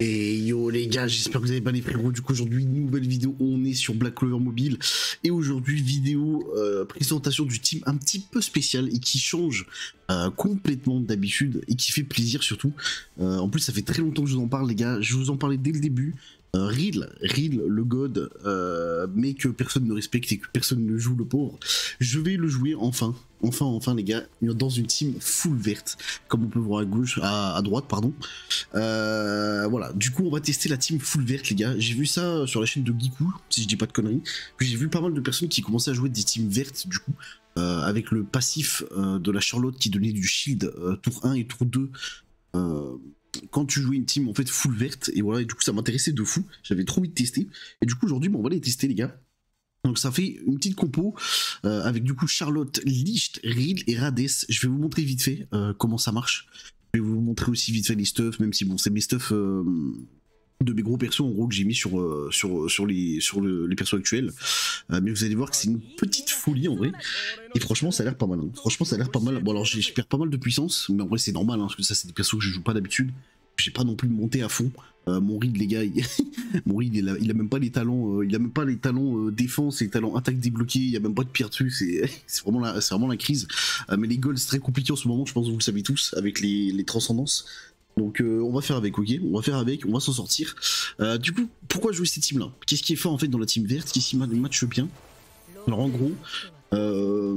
Et yo les gars, j'espère que vous allez bien les frérots. Du coup aujourd'hui nouvelle vidéo, on est sur Black Clover Mobile et aujourd'hui vidéo euh, présentation du team un petit peu spécial et qui change euh, complètement d'habitude et qui fait plaisir surtout. Euh, en plus ça fait très longtemps que je vous en parle les gars, je vous en parlais dès le début. Ril, Ril, le god, euh, mais que personne ne respecte et que personne ne joue le pauvre. Je vais le jouer enfin, enfin, enfin les gars, dans une team full verte, comme on peut voir à gauche, à, droite, pardon. Euh, voilà, du coup on va tester la team full verte les gars. J'ai vu ça sur la chaîne de Geekou, si je dis pas de conneries. J'ai vu pas mal de personnes qui commençaient à jouer des teams vertes du coup. Euh, avec le passif de la Charlotte qui donnait du shield tour 1 et tour 2 quand tu jouais une team en fait full verte et voilà et du coup ça m'intéressait de fou j'avais trop envie de tester et du coup aujourd'hui bon, on va les tester les gars donc ça fait une petite compo euh, avec du coup Charlotte, Licht, Ril et Rades. Je vais vous montrer vite fait euh, comment ça marche. Je vais vous montrer aussi vite fait les stuffs, même si bon c'est mes stuffs euh, de mes gros persos en gros que j'ai mis sur, euh, sur, sur, les, sur le- les persos actuels. Euh, mais vous allez voir que c'est une petite folie en vrai. Et franchement ça a l'air pas mal. hein. Franchement ça a l'air pas mal. Bon alors je perds pas mal de puissance, mais en vrai c'est normal hein, parce que ça c'est des persos que je joue pas d'habitude. J'ai pas non plus monté à fond. Euh, mon read les gars, il... mon read il a, même pas les talents, euh, il a même pas les talents euh, défense et talents attaque débloqués. Il y a même pas de pire dessus. C'est vraiment la, c'est vraiment la crise. Euh, mais les golds c'est très compliqué en ce moment. Je pense que vous le savez tous avec les, les transcendances. Donc euh, on va faire avec, ok? On va faire avec, on va s'en sortir. Euh, du coup, pourquoi jouer cette team là Qu'est-ce qui est fort en fait dans la team verte? Qu'est-ce qui ma- match bien? Alors en gros, euh,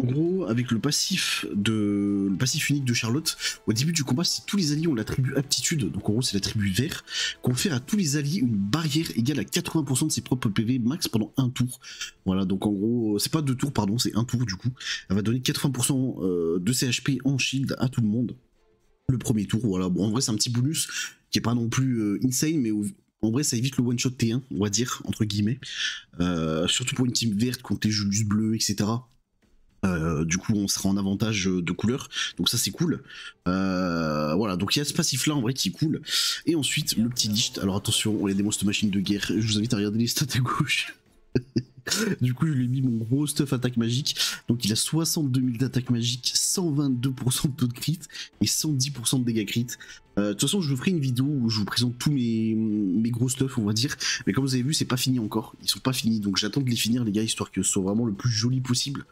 en gros, avec le passif de le passif unique de Charlotte, au début du combat, si tous les alliés ont l'attribut aptitude, donc en gros c'est l'attribut vert, confère à tous les alliés une barrière égale à 80% de ses propres PV max pendant un tour. Voilà, donc en gros, c'est pas deux tours, pardon, c'est un tour du coup. Elle va donner 80% euh, de ses HP en shield à tout le monde. Le premier tour, voilà. Bon, en vrai, c'est un petit bonus qui est pas non plus euh, insane, mais en vrai, ça évite le one shot T1, on va dire, entre guillemets. Euh, surtout pour une team verte contre les Julius bleus, etc. Euh, du coup, on sera en avantage de couleur, donc ça c'est cool. Voilà, donc il y a ce passif là en vrai qui est cool. Et ensuite, le petit licht. Alors attention, y a des monstres machines de guerre. Je vous invite à regarder les stats à gauche. du coup, je lui ai mis mon gros stuff attaque magique. Donc il a 62 000 d'attaque magique, 122% de taux de crit et 110% de dégâts crit. Euh, De toute façon, je vous ferai une vidéo où je vous présente tous mes, gros stuff, on va dire. Mais comme vous avez vu, c'est pas fini encore. Ils sont pas finis, donc j'attends de les finir, les gars, histoire que ce soit vraiment le plus joli possible.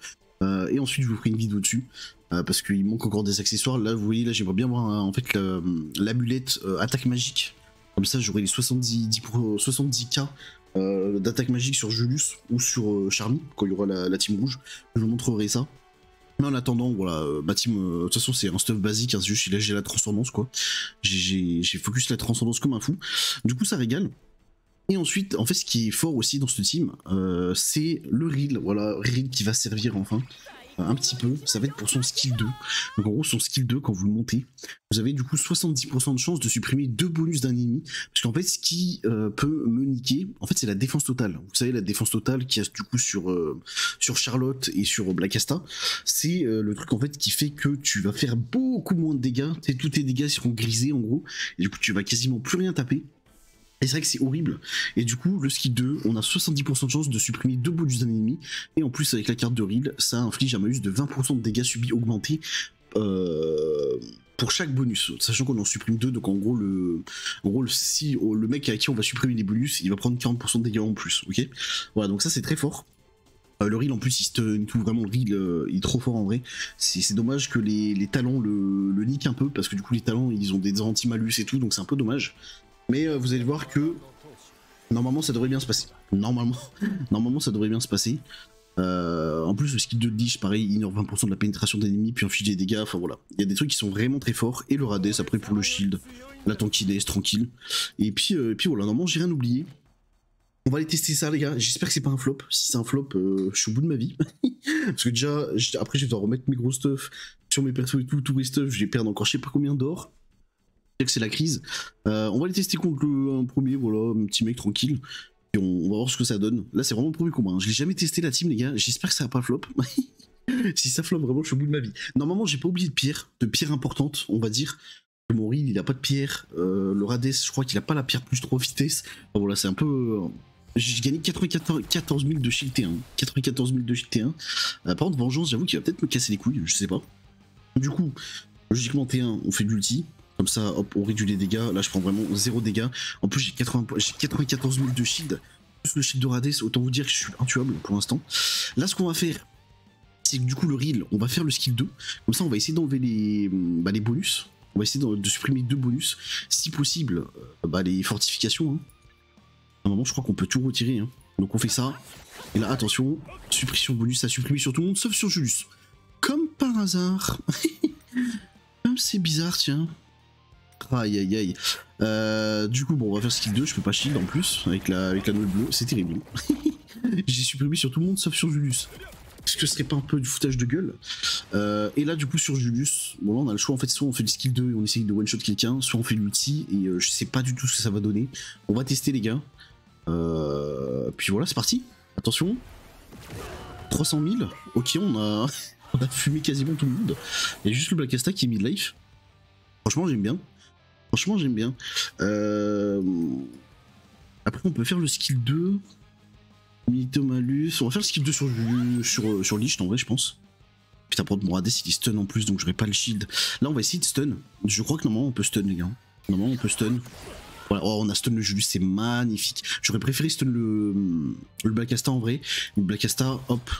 Euh, et ensuite, je vous ferai une vidéo dessus. euh, parce qu'il manque encore des accessoires. Là, vous voyez, là, j'aimerais bien voir euh, en fait la- l'amulette attaque magique. Comme ça, j'aurai les 70, 10 pour- 70k euh, d'attaque magique sur Julius ou sur euh, Charmy quand il y aura la, team rouge. Je vous montrerai ça. Mais en attendant, voilà, euh, ma team, euh, de toute façon, c'est un stuff basique, hein, juste là, j'ai la transcendance, quoi. J'ai- focus la transcendance comme un fou. Du coup, ça régale. Et ensuite, en fait, ce qui est fort aussi dans ce team, c'est le reel. Voilà, reel qui va servir enfin un petit peu. Ça va être pour son skill 2. Donc en gros, son skill 2, quand vous le montez, vous avez du coup 70% de chance de supprimer deux bonus d'un ennemi. Parce qu'en fait, ce qui euh, peut me niquer, en fait, c'est la défense totale. Vous savez, la défense totale qui a du coup sur, euh, sur Charlotte et sur Blackasta, c'est euh, le truc en fait qui fait que tu vas faire beaucoup moins de dégâts. Tous tes dégâts seront grisés en gros. Et du coup, tu vas quasiment plus rien taper. Et c'est vrai que c'est horrible. Et du coup, le skill 2, on a 70% de chance de supprimer deux bonus d'un ennemi. Et en plus, avec la carte de Reel, ça inflige un malus de 20% de dégâts subis augmentés euh, pour chaque bonus. Sachant qu'on en supprime deux, donc en gros, le, gros, si oh, le mec à qui on va supprimer les bonus, il va prendre 40% de dégâts en plus. Ok? Voilà, donc ça c'est très fort. Euh, le reel en plus il stun tout vraiment le reel euh, il est trop fort en vrai c'est dommage que les, les talents le, le niquent un peu parce que du coup les talents ils ont des anti-malus et tout donc c'est un peu dommage mais euh, vous allez voir que normalement ça devrait bien se passer. Normalement normalement ça devrait bien se passer. Euh, en plus le skill de Lich pareil il ignore 20% de la pénétration d'ennemis puis inflige des dégâts enfin voilà. Il y a des trucs qui sont vraiment très forts et le Rades après pour le shield. La tankiness tranquille. Et puis, euh, puis voilà normalement j'ai rien oublié. On va aller tester ça les gars, j'espère que c'est pas un flop. Si c'est un flop, je suis au bout de ma vie. Parce que déjà, après je vais devoir remettre mes gros stuff sur mes persos et tout, tous les stuff, je vais perdre encore je sais pas combien d'or. Que c'est la crise. Euh, on va les tester contre le, un premier, voilà, un petit mec tranquille. Et on, va voir ce que ça donne. Là c'est vraiment le premier combat. hein. Je l'ai jamais testé la team les gars, j'espère que ça va pas flop. si ça flop vraiment je suis au bout de ma vie. Normalement j'ai pas oublié de pierre, de pierre importante, on va dire. Mon reel, il a pas de pierre. Euh, le Rades, je crois qu'il a pas la pierre plus 3 vitesse. Enfin, voilà, c'est un peu. euh, J'ai gagné 94 14 000 de shield T1. 94 000 de shield T1. Euh, par contre, Vengeance, j'avoue qu'il va peut-être me casser les couilles, je sais pas. Du coup, logiquement T1, on fait de l'ulti. Comme ça, hop, on réduit les dégâts. Là, je prends vraiment zéro dégâts. En plus, j'ai 80 j'ai 94 000 de shield. Plus le shield de Radès, autant vous dire que je suis intuable pour l'instant. Là, ce qu'on va faire, c'est que du coup, le reel, on va faire le skill 2. Comme ça, on va essayer d'enlever les, bah, les bonus. On va essayer de, supprimer deux bonus. Si possible, euh, bah, les fortifications. Hein. À un moment, je crois qu'on peut tout retirer. Hein. Donc, on fait ça. Et là, attention, suppression bonus à supprimer sur tout le monde, sauf sur Julius. Comme par hasard. Comme c'est bizarre, tiens. Aïe aïe aïe. Euh, du coup, bon, on va faire skill 2. Je peux pas shield en plus avec la, avec la note bleue. C'est terrible. J'ai supprimé sur tout le monde sauf sur Julius. Est-ce que ce serait pas un peu du foutage de gueule euh, Et là, du coup, sur Julius, bon, là, on a le choix. En fait, soit on fait le skill 2 et on essaye de one-shot quelqu'un, soit on fait l'ulti et euh, je sais pas du tout ce que ça va donner. On va tester, les gars. Puis voilà, c'est parti. Attention. 300 000. Ok, on a, fumé quasiment tout le monde. Il y a juste le Black Asta qui est mid-life. Franchement, j'aime bien. Franchement, j'aime bien. Euh, après, on peut faire le skill 2. Malus. On va faire le skill 2 sur, sur, sur Lich, en vrai, je pense. Putain, pour mon ADS, il est stun en plus, donc j'aurai pas le shield. Là, on va essayer de stun. Je crois que normalement, on peut stun, les gars. Normalement, on peut stun. Voilà, oh, on a stun le Julius, c'est magnifique. J'aurais préféré stun le, le Black Asta en vrai. Le Black Asta, hop,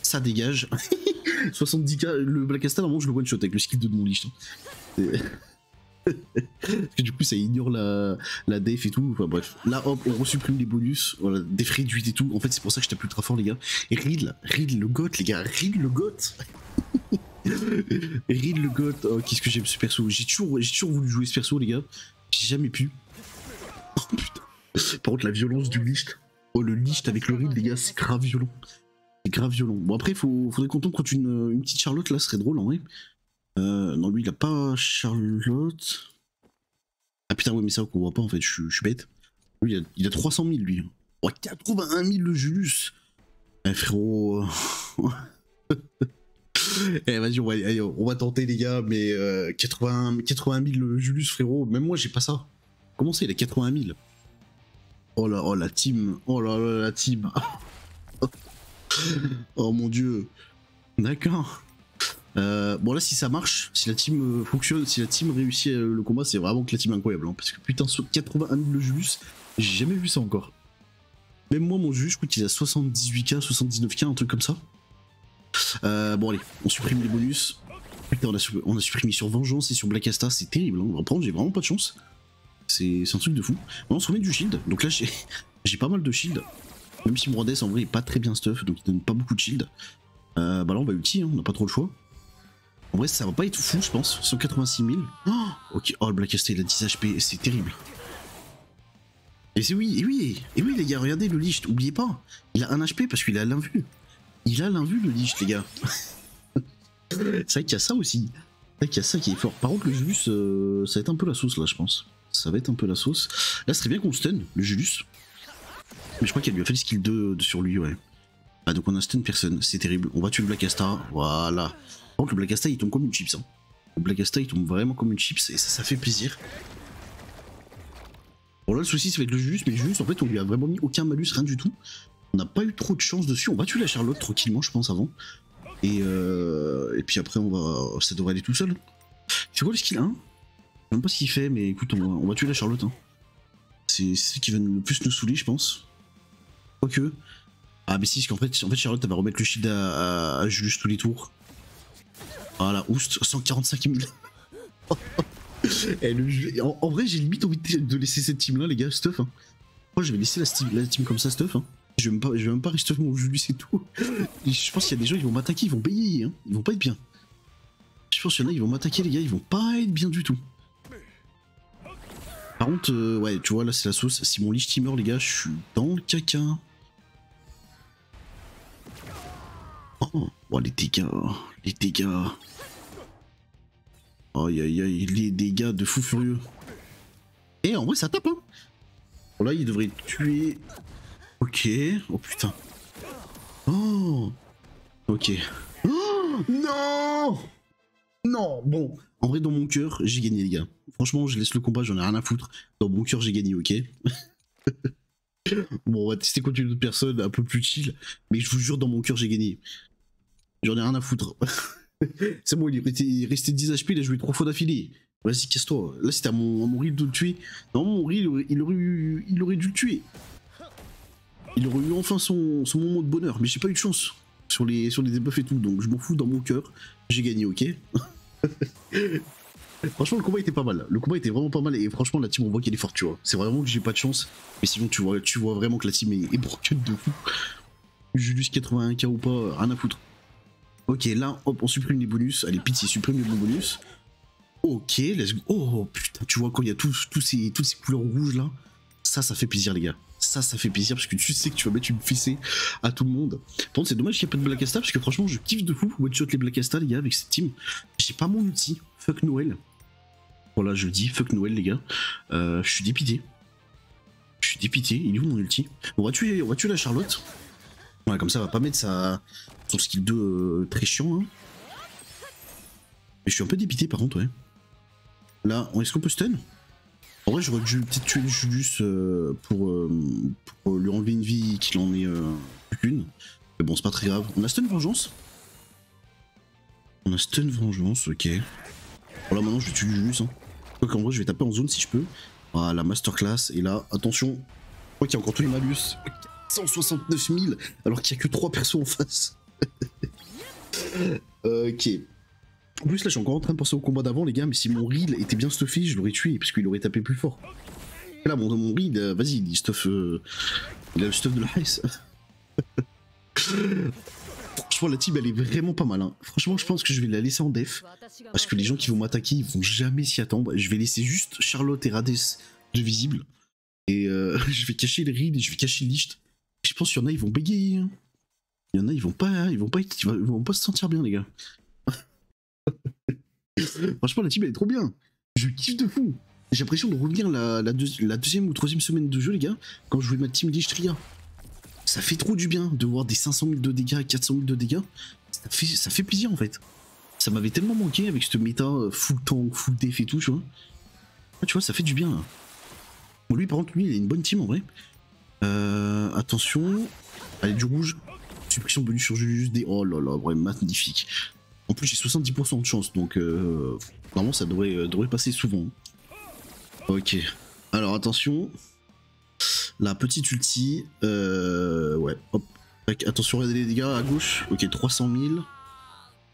ça dégage. 70k, le Black Asta, normalement, je le one shot avec le skill 2 de mon Lich. Que du coup, ça ignore la, la def et tout. Enfin bref. Là, hop, on resupprime les bonus. Voilà, def réduite et tout. En fait, c'est pour ça que je tape ultra fort, les gars. Et Reed, Reed le goth, les gars. Reed le goth. Reed le goth. Oh, qu'est-ce que j'aime ce perso. J'ai toujours, toujours voulu jouer ce perso, les gars. J'ai jamais pu. Oh. Par contre, la violence du licht. Oh, le licht avec le Reed, les gars, c'est grave violent. C'est grave violent. Bon, après, faut, faudrait qu'on tombe contre une, une petite Charlotte, là, ce serait drôle en vrai. Euh, non, lui, il a pas Charlotte. Ah putain, ouais, mais ça qu'on voit pas en fait, je, suis bête. Lui, il a, 300 000 lui. Oh, 81 000 le Julius. Eh frérot. eh vas-y, on va, on va tenter les gars, mais 80, 80 000 le Julius frérot, même moi j'ai pas ça. Comment c'est, il a 80 000 Oh là, oh la team, oh là là la team. oh mon dieu. D'accord. Euh, bon là si ça marche, si la team euh, fonctionne, si la team réussit euh, le combat, c'est vraiment que la team incroyable. Hein, parce que putain, 81 000 le Julius, j'ai jamais vu ça encore. Même moi mon juge, je crois qu'il a 78k, 79k, un truc comme ça. bon allez, on supprime les bonus. Putain, on a, on supprimé sur Vengeance et sur Black Asta, c'est terrible. Hein. Par j'ai vraiment pas de chance. C'est un truc de fou. on se remet du shield, donc là j'ai pas mal de shield. Même si mon en vrai est pas très bien stuff, donc il donne pas beaucoup de shield. bah là on va ulti, hein, on n'a pas trop le choix. En vrai, ça va pas être fou, je pense. 186 000. Oh, ok. Oh, le Black il a 10 HP. C'est terrible. Et c'est oui, et oui, et oui, les gars, regardez le Lich, oubliez pas. Il a un HP parce qu'il a l'invu. Il a l'invu, le Lich, les gars. c'est vrai qu'il y a ça aussi. C'est vrai qu'il y a ça qui est fort. Par contre, le Julius, euh, ça va être un peu la sauce, là, je pense. Ça va être un peu la sauce. Là, ce serait bien qu'on stun, le Julius. Mais je crois qu'il lui a fait le skill 2 sur lui, ouais. Ah, donc on a stun personne. C'est terrible. On va tuer le Black Asta. Voilà. Le Black Asta il tombe comme une chips. Hein. Le Black Asta il tombe vraiment comme une chips et ça, ça fait plaisir. Bon, là, le souci, c'est avec le Julius, mais le Julius, en fait, on lui a vraiment mis aucun malus, rien du tout. On n'a pas eu trop de chance dessus. On va tuer la Charlotte tranquillement, je pense, avant. Et, euh... et puis après, on va... ça devrait aller tout seul. Fait quoi le skill 1 Je sais même pas ce qu'il fait, mais écoute, on va, tuer la Charlotte. Hein. C'est ce qui va le plus nous saouler, je pense. Quoique. Ah, mais si, parce qu'en fait, en fait, Charlotte, elle va remettre le shield à, à tous les tours. Voilà, oust, 145 000. en, vrai, j'ai limite envie de laisser cette team là, les gars, stuff. Hein. Moi, je vais laisser la team, la team comme ça, stuff. Hein. Je vais même pas, je pas restuff mon Julius et tout. je pense qu'il y a des gens, ils vont m'attaquer, ils vont payer, hein. Ils vont pas être bien. Je pense qu'il y en a, ils vont m'attaquer, les gars, ils vont pas être bien du tout. Par contre, euh, ouais, tu vois, là, c'est la sauce. Si mon lich teamer, les gars, je suis dans le caca. Oh, les dégâts, les dégâts. Aïe aïe aïe, les dégâts de fou furieux. Et en vrai, ça tape, hein. Bon, là, il devrait tuer. Ok. Oh putain. Oh. Ok. Oh non Non Bon. En vrai, dans mon cœur, j'ai gagné, les gars. Franchement, je laisse le combat, j'en ai rien à foutre. Dans mon cœur, j'ai gagné, ok? Bon, on va tester contre une autre personne un peu plus chill. Mais je vous jure, dans mon cœur, j'ai gagné. J'en ai rien à foutre. C'est bon, il est, resté, 10 HP, il a joué 3 fois d'affilée. Vas-y, casse-toi. Là, c'était à mon, à mon de le tuer. Non, mon reel, il aurait, il aurait, eu- il aurait dû le tuer. Il aurait eu enfin son, son moment de bonheur, mais j'ai pas eu de chance sur les, sur les debuffs et tout, donc je m'en fous dans mon cœur. J'ai gagné, ok Franchement, le combat était pas mal. Le combat était vraiment pas mal et franchement, la team, on voit qu'elle est forte, tu vois. C'est vraiment que j'ai pas de chance, mais sinon, tu vois, tu vois vraiment que la team est, est broken de fou. Julius 81k ou pas, rien à foutre. Ok, là, hop, on supprime les bonus. Allez, pitié, supprime les bonus. Ok, let's go. Oh putain, tu vois, quand il y a tous, ces, toutes ces couleurs rouges là, ça, ça fait plaisir, les gars. Ça, ça fait plaisir parce que tu sais que tu vas mettre une fessée à tout le monde. Par contre, c'est dommage qu'il n'y ait pas de Black Asta parce que franchement, je kiffe de fou one shot les Black Asta, les gars, avec cette team. J'ai pas mon outil. Fuck Noël. Voilà, je dis, fuck Noël, les gars. Euh, je suis dépité. Je suis dépité. Il est où mon ulti? On va tuer, on va tuer la Charlotte? Ouais, comme ça, elle va pas mettre sa, son skill 2 euh, très chiant. Hein. Mais je suis un peu dépité par contre, ouais. Là, est-ce qu'on peut stun? En vrai, j'aurais dû peut-être tuer Julius euh, pour, euh, pour lui enlever une vie qu'il en ait euh, une. Mais bon, c'est pas très grave. On a stun vengeance? On a stun vengeance, ok. Bon, là, maintenant, je vais tuer Julius. Hein. En vrai, je vais taper en zone si je peux. Voilà, masterclass. Et là, attention. Je crois qu'il y a encore tous les malus. 169 000 alors qu'il y a que 3 persos en face. ok. En plus là je suis encore en train de penser au combat d'avant les gars, mais si mon reel était bien stuffé, je l'aurais tué parce qu'il aurait tapé plus fort. Là mon, mon reel, euh, vas-y, il stuff, euh, il a le stuff de la ice. Franchement la team elle est vraiment pas mal. hein. Franchement je pense que je vais la laisser en def parce que les gens qui vont m'attaquer ils vont jamais s'y attendre. Je vais laisser juste Charlotte et Rades de visible et euh, je vais cacher le reel et je vais cacher Licht. Je pense qu'il y en a ils vont bégayer. hein. Il y en a ils vont pas, ils vont pas, ils vont- pas se sentir bien les gars. Franchement, la team elle est trop bien. Je kiffe de fou. J'ai l'impression de revenir la, la, deux- la deuxième ou troisième semaine de jeu, les gars, quand je jouais ma team Lichtria. Ça fait trop du bien de voir des 500 000 de dégâts et 400 000 de dégâts. Ça fait, ça fait plaisir en fait. Ça m'avait tellement manqué avec cette méta euh, full tank, full def et tout, tu vois. Ah, tu vois, ça fait du bien. là. Bon, lui, par contre, lui, il a une bonne team en vrai. Euh, attention. Allez, du rouge. Suppression bonus sur Julius des. Oh là là, vraiment magnifique. En plus, j'ai 70% de chance, donc euh, ça devrait, euh, devrait passer souvent. Ok. Alors, attention. La petite ulti. Euh, ouais, hop. Attention, regardez les dégâts à gauche. Ok, 300 000.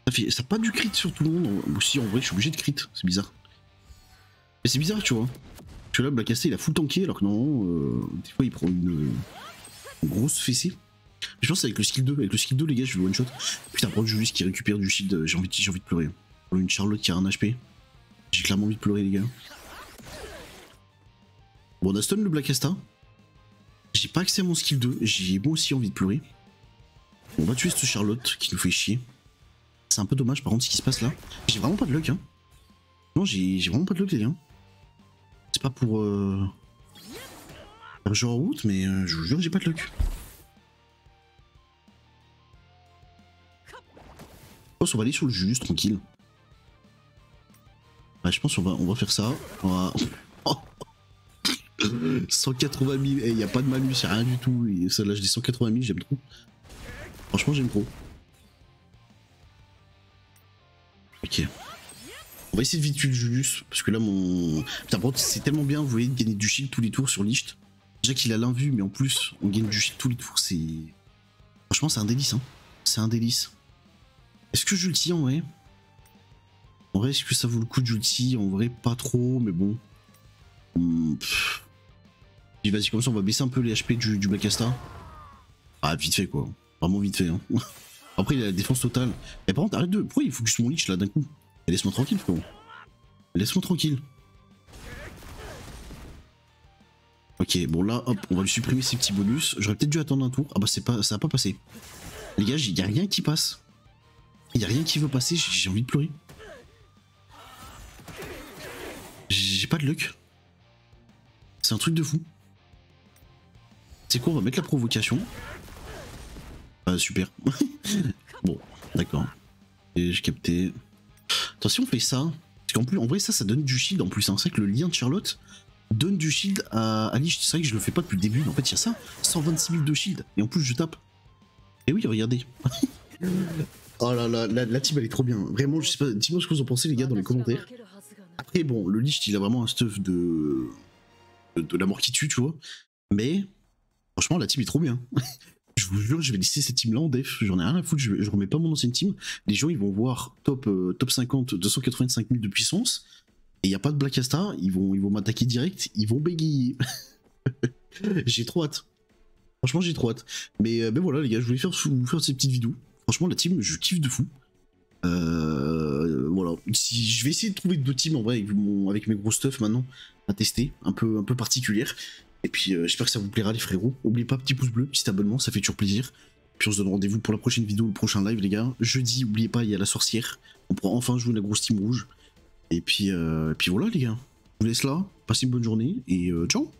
Ça fait, ça pas du crit sur tout le monde. Aussi, en vrai, je suis obligé de crit. C'est bizarre. Mais c'est bizarre, tu vois. Parce que là, Black il a full tanké, alors que non, euh, des fois, il prend une, une grosse fessée. Je pense avec le skill 2, avec le skill 2 les gars je vais one shot. Putain par Julius qui récupère du shield, j'ai envie, de- envie de pleurer. Une Charlotte qui a un HP. J'ai clairement envie de pleurer les gars. Bon on a stun le Black Asta. J'ai pas accès à mon skill 2, j'ai moi aussi envie de pleurer. On va tuer cette Charlotte qui nous fait chier. C'est un peu dommage par contre ce qui se passe là. J'ai vraiment pas de luck hein. Non j'ai vraiment pas de luck les gars. C'est pas pour... Euh... genre route mais euh, je vous jure j'ai pas de luck. Pense va aller sur le Julius tranquille. Je pense qu'on va, on va faire ça. On va... 180 000, il n'y a pas de malus, y a rien du tout. Et celle-là, je dis 180 000, j'aime trop. Franchement, j'aime trop. Ok. On va essayer de vite tuer le Julius, parce que là, mon. Putain, c'est tellement bien, vous voyez, de gagner du shield tous les tours sur Licht. Déjà qu'il a l'invue, mais en plus, on gagne du shield tous les tours, c'est. Franchement, c'est un délice, hein. C'est un délice. Est-ce que j'ulti en vrai? En vrai, est-ce que ça vaut le coup d'ulti En vrai, pas trop, mais bon. Puis vas-y, comme ça, on va baisser un peu les HP du, du Black Asta. Ah, vite fait, quoi. Vraiment vite fait. Hein. Après, il a la défense totale. Mais par contre, arrête de. Pourquoi il focus mon lich là d'un coup? Et Laisse-moi tranquille, frérot. Laisse-moi tranquille. Ok, bon là, hop, on va lui supprimer ses petits bonus. J'aurais peut-être dû attendre un tour. Ah bah, c'est pas, ça a pas passé. Les gars, il a rien qui passe. Il a rien qui veut passer, j'ai envie de pleurer. J'ai pas de luck. C'est un truc de fou. C'est quoi, on va mettre la provocation. Ah, super. bon, d'accord. Et j'ai capté. Attention, on fait ça. Parce qu'en plus, en vrai, ça, ça donne du shield en plus. hein. C'est vrai que le lien de Charlotte donne du shield à, Lich. C'est vrai que je le fais pas depuis le début. mais En fait, il y a ça. 126 000 de shield. Et en plus, je tape. Et oui, regardez. Oh là là, la, la team elle est trop bien. Vraiment, je sais pas, dites-moi ce que vous en pensez les gars dans les commentaires. Après, bon, le Lich, il a vraiment un stuff de, de, la mort qui tue, tu vois. Mais, franchement, la team est trop bien. je vous jure, je vais laisser cette team là en def. J'en ai rien à foutre, je, je remets pas mon ancienne team. Les gens, ils vont voir top, euh, top 50, 285 000 de puissance. Et il n'y a pas de Black Asta, ils vont, ils vont m'attaquer direct, ils vont bégayer. j'ai trop hâte. Franchement, j'ai trop hâte. Mais, euh, ben voilà, les gars, je voulais faire, vous faire ces petites vidéos. Franchement, la team, je kiffe de fou. Euh, voilà. Si, je vais essayer de trouver d'autres teams en vrai avec, mon, avec mes gros stuff maintenant à tester, un peu, un peu particulière. Et puis euh, j'espère que ça vous plaira les frérots. N'oubliez pas petit pouce bleu, petit abonnement, ça fait toujours plaisir. Puis on se donne rendez-vous pour la prochaine vidéo, le prochain live les gars. Jeudi, n'oubliez pas, il y a la sorcière. On pourra enfin jouer la grosse team rouge. Et puis, euh, et puis voilà les gars. Je vous laisse là, passez une bonne journée et ciao